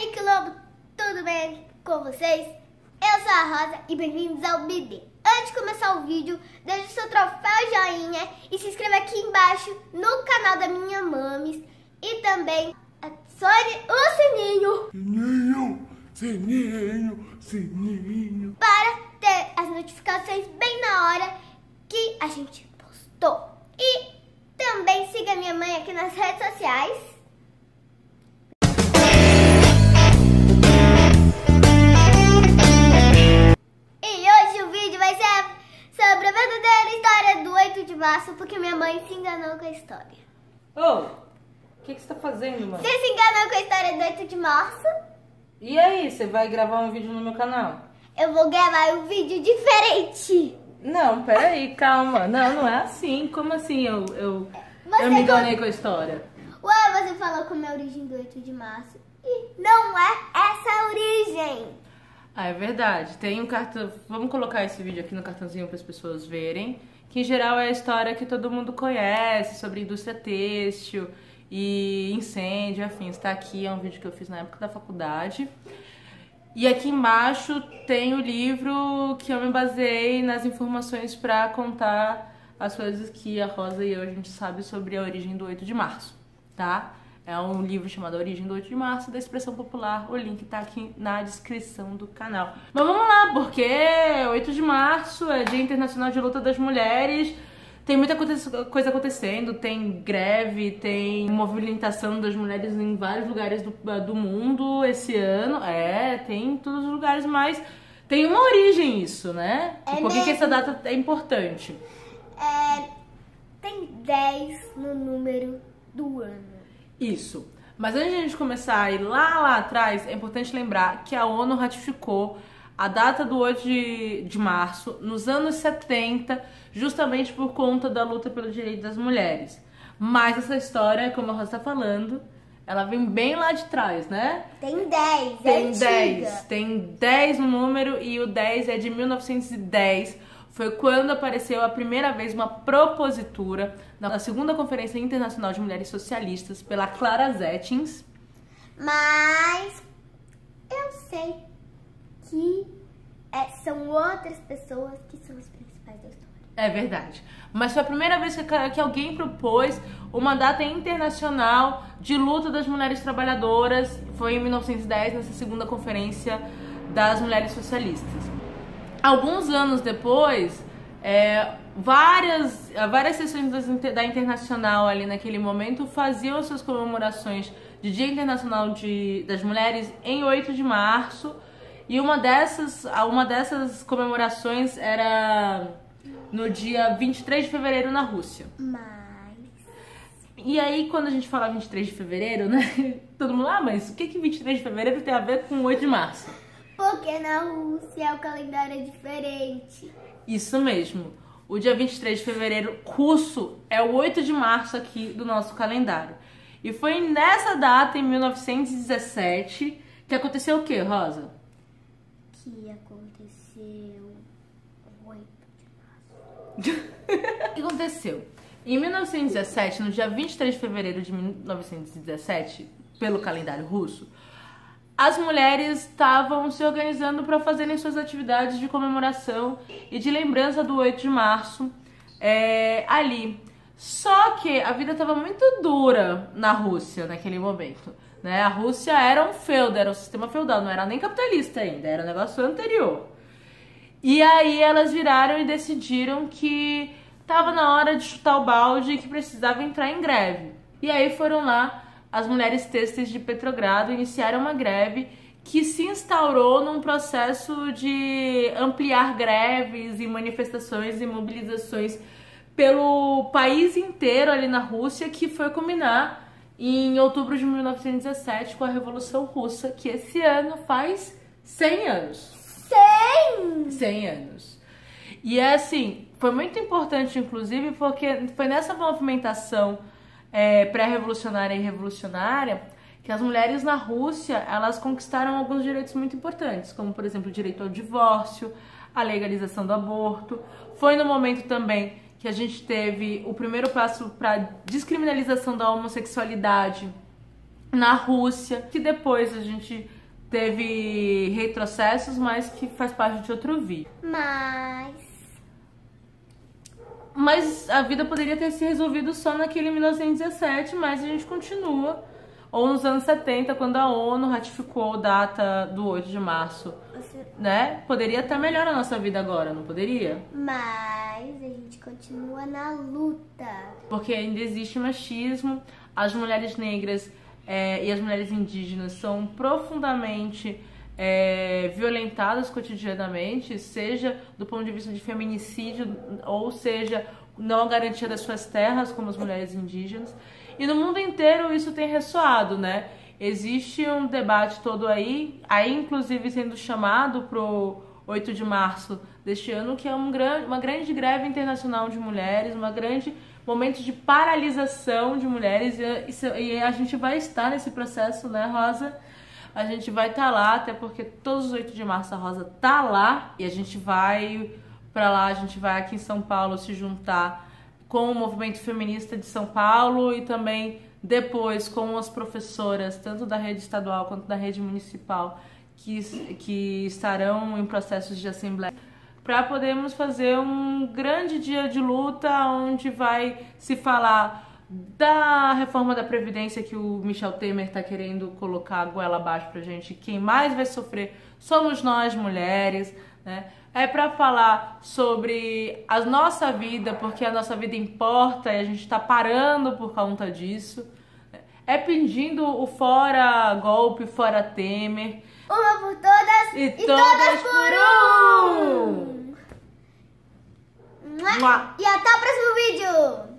aí, Quilombo, tudo bem com vocês? Eu sou a Rosa e bem-vindos ao BD. Antes de começar o vídeo, deixe seu troféu joinha e se inscreva aqui embaixo no canal da minha Mames e também adicione o sininho. Sininho, sininho, sininho. Para ter as notificações bem na hora que a gente postou. E também siga minha mãe aqui nas redes sociais. Março porque minha mãe se enganou com a história. Ô, oh, o que, que você tá fazendo, mano? Você se enganou com a história do 8 de março? E aí, você vai gravar um vídeo no meu canal? Eu vou gravar um vídeo diferente. Não, peraí, calma. Não, não é assim. Como assim eu, eu, eu me enganei com a história? Ué, você falou como é a origem do 8 de março. E não é essa a origem. Ah, é verdade. Tem um cartão. Vamos colocar esse vídeo aqui no cartãozinho para as pessoas verem que em geral é a história que todo mundo conhece sobre indústria têxtil e incêndio, afins. Está aqui, é um vídeo que eu fiz na época da faculdade. E aqui embaixo tem o livro que eu me baseei nas informações para contar as coisas que a Rosa e eu a gente sabe sobre a origem do 8 de março, tá? É um livro chamado Origem do 8 de Março, da expressão popular. O link tá aqui na descrição do canal. Mas vamos lá, porque 8 de março é Dia Internacional de Luta das Mulheres. Tem muita coisa acontecendo, tem greve, tem movimentação das mulheres em vários lugares do, do mundo esse ano. É, tem em todos os lugares, mas tem uma origem isso, né? É Por que, que essa data é importante? É, tem 10 no número do ano. Isso. Mas antes de a gente começar a ir lá, lá atrás, é importante lembrar que a ONU ratificou a data do 8 de, de março nos anos 70, justamente por conta da luta pelo direito das mulheres. Mas essa história, como a Rosa está falando, ela vem bem lá de trás, né? Tem 10, Tem é 10, tem 10 no número e o 10 é de 1910 foi quando apareceu a primeira vez uma propositura na segunda Conferência Internacional de Mulheres Socialistas pela Clara Zetkin. Mas eu sei que é, são outras pessoas que são as principais da história. É verdade. Mas foi a primeira vez que, que alguém propôs uma data internacional de luta das mulheres trabalhadoras. Foi em 1910, nessa segunda conferência das mulheres socialistas. Alguns anos depois, é, várias, várias sessões da Internacional ali naquele momento faziam as suas comemorações de Dia Internacional de, das Mulheres em 8 de março. E uma dessas, uma dessas comemorações era no dia 23 de fevereiro na Rússia. Mas... E aí, quando a gente fala 23 de fevereiro, né? Todo mundo, ah, mas o que, que 23 de fevereiro tem a ver com 8 de março? Porque na Rússia o calendário é diferente. Isso mesmo. O dia 23 de fevereiro russo é o 8 de março aqui do nosso calendário. E foi nessa data, em 1917, que aconteceu o que, Rosa? Que aconteceu 8 de março. o que aconteceu? Em 1917, no dia 23 de fevereiro de 1917, pelo calendário russo, as mulheres estavam se organizando para fazerem suas atividades de comemoração e de lembrança do 8 de março é, ali. Só que a vida estava muito dura na Rússia naquele momento. Né? A Rússia era um feudo, era um sistema feudal, não era nem capitalista ainda, era um negócio anterior. E aí elas viraram e decidiram que estava na hora de chutar o balde e que precisava entrar em greve. E aí foram lá as mulheres têxteis de Petrogrado iniciaram uma greve que se instaurou num processo de ampliar greves e manifestações e mobilizações pelo país inteiro ali na Rússia, que foi culminar em outubro de 1917 com a Revolução Russa, que esse ano faz 100 anos. 100? 100 anos. E é assim, foi muito importante, inclusive, porque foi nessa movimentação é, pré-revolucionária e revolucionária, que as mulheres na Rússia elas conquistaram alguns direitos muito importantes, como por exemplo o direito ao divórcio, a legalização do aborto. Foi no momento também que a gente teve o primeiro passo para descriminalização da homossexualidade na Rússia, que depois a gente teve retrocessos, mas que faz parte de outro vídeo. Mas. Mas a vida poderia ter se resolvido só naquele 1917, mas a gente continua. Ou nos anos 70, quando a ONU ratificou a data do 8 de março, Você... né? Poderia estar melhor a nossa vida agora, não poderia? Mas a gente continua na luta. Porque ainda existe machismo, as mulheres negras é, e as mulheres indígenas são profundamente é, violentadas cotidianamente, seja do ponto de vista de feminicídio, ou seja, não a garantia das suas terras, como as mulheres indígenas. E no mundo inteiro isso tem ressoado, né? Existe um debate todo aí, aí inclusive sendo chamado pro 8 de março deste ano, que é um grande, uma grande greve internacional de mulheres, uma grande momento de paralisação de mulheres e, e a gente vai estar nesse processo, né, Rosa? A gente vai estar tá lá, até porque todos os 8 de março a Rosa tá lá e a gente vai para lá, a gente vai aqui em São Paulo se juntar com o movimento feminista de São Paulo e também depois com as professoras, tanto da rede estadual quanto da rede municipal, que, que estarão em processos de assembleia, para podermos fazer um grande dia de luta onde vai se falar da reforma da Previdência que o Michel Temer está querendo colocar a goela abaixo pra gente. Quem mais vai sofrer somos nós, mulheres, né? é para falar sobre a nossa vida, porque a nossa vida importa e a gente está parando por conta disso. É pedindo o fora golpe, fora Temer. Uma por todas e, e todas, todas, por um. um. E até o próximo vídeo.